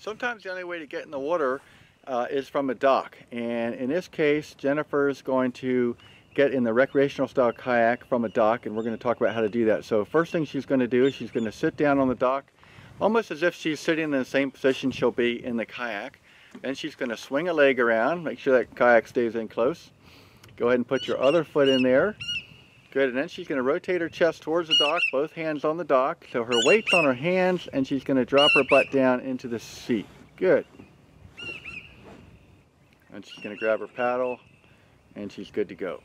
Sometimes the only way to get in the water uh, is from a dock. And in this case, Jennifer is going to get in the recreational style kayak from a dock and we're going to talk about how to do that. So first thing she's going to do is she's going to sit down on the dock almost as if she's sitting in the same position she'll be in the kayak. Then she's going to swing a leg around, make sure that kayak stays in close. Go ahead and put your other foot in there. Good, and then she's going to rotate her chest towards the dock, both hands on the dock. So her weight's on her hands, and she's going to drop her butt down into the seat. Good. And she's going to grab her paddle, and she's good to go.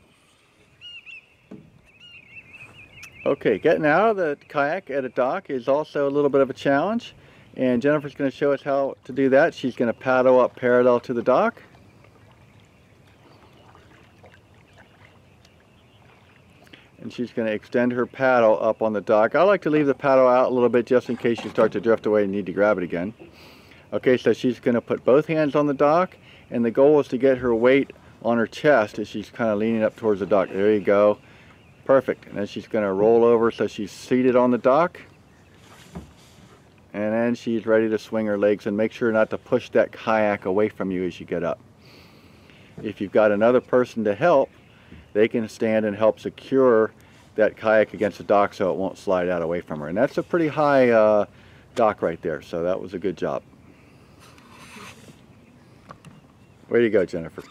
Okay, getting out of the kayak at a dock is also a little bit of a challenge. And Jennifer's going to show us how to do that. She's going to paddle up parallel to the dock. And she's going to extend her paddle up on the dock. I like to leave the paddle out a little bit just in case you start to drift away and need to grab it again. Okay, so she's going to put both hands on the dock and the goal is to get her weight on her chest as she's kind of leaning up towards the dock. There you go. Perfect. And then she's going to roll over so she's seated on the dock. And then she's ready to swing her legs and make sure not to push that kayak away from you as you get up. If you've got another person to help, they can stand and help secure that kayak against the dock so it won't slide out away from her. And that's a pretty high uh, dock right there, so that was a good job. Way to go, Jennifer.